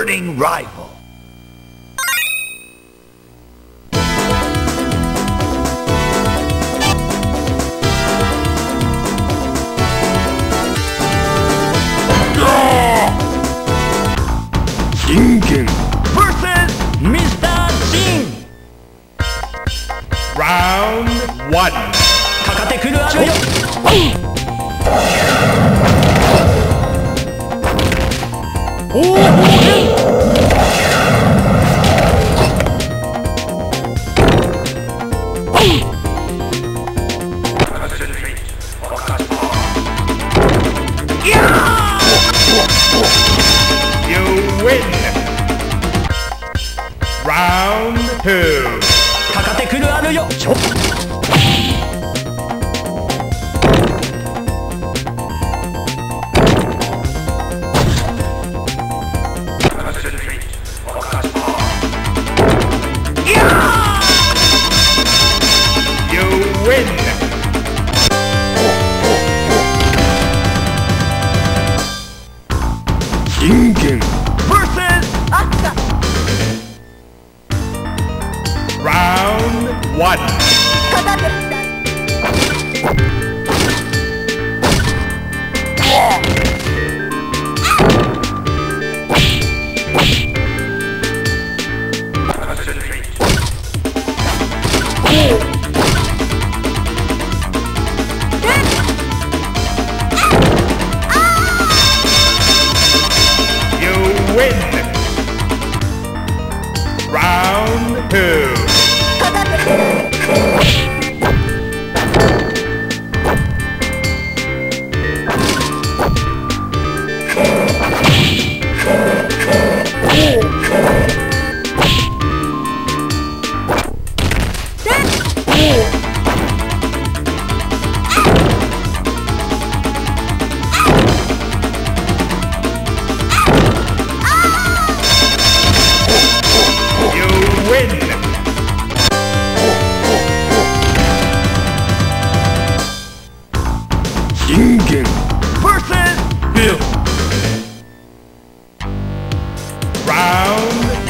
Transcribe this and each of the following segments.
burning rival. Shingen versus Mr. Jin. Round one. You win Round 2ーかかってくるあるよ Round 2「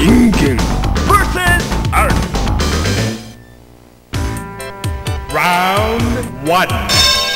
信玄 versus Art Round 1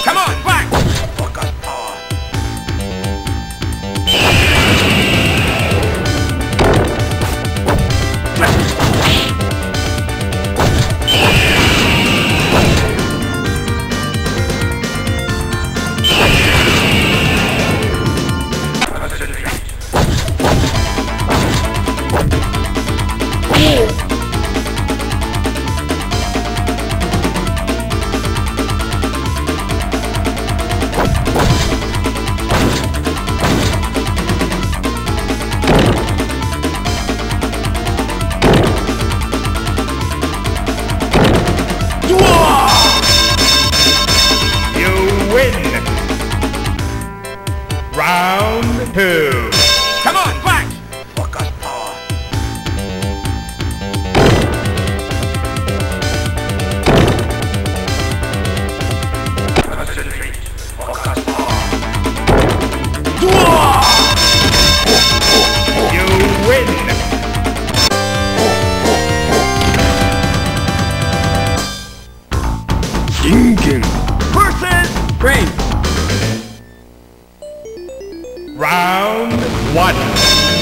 1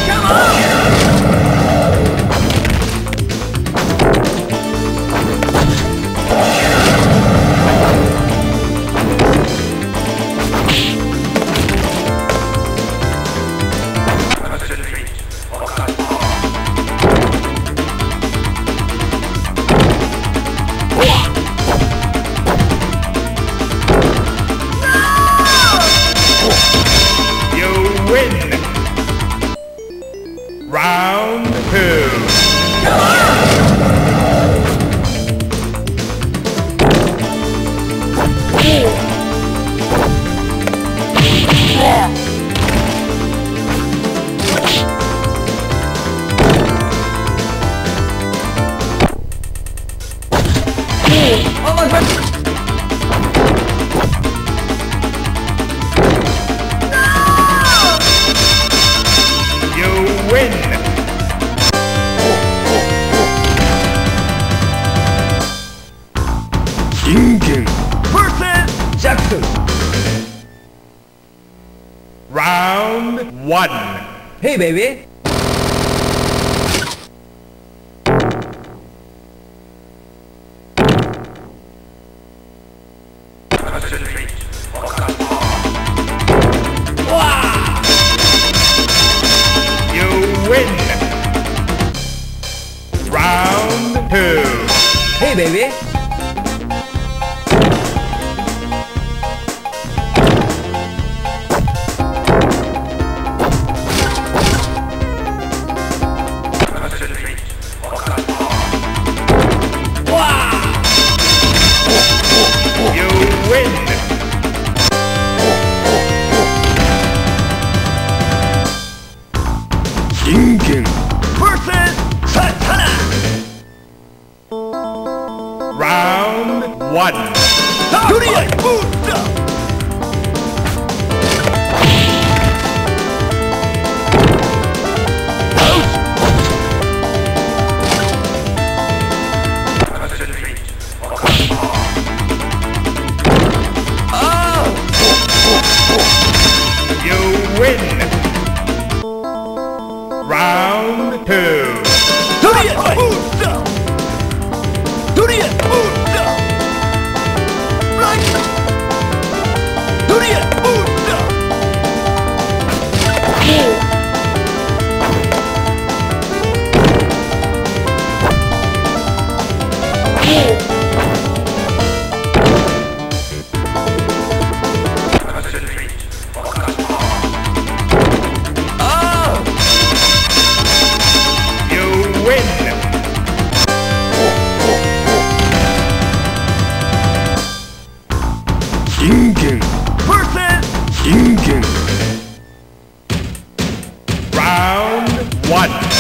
Come on! one. Hey, baby. You win. Round two. Hey, baby. Round two. Round one.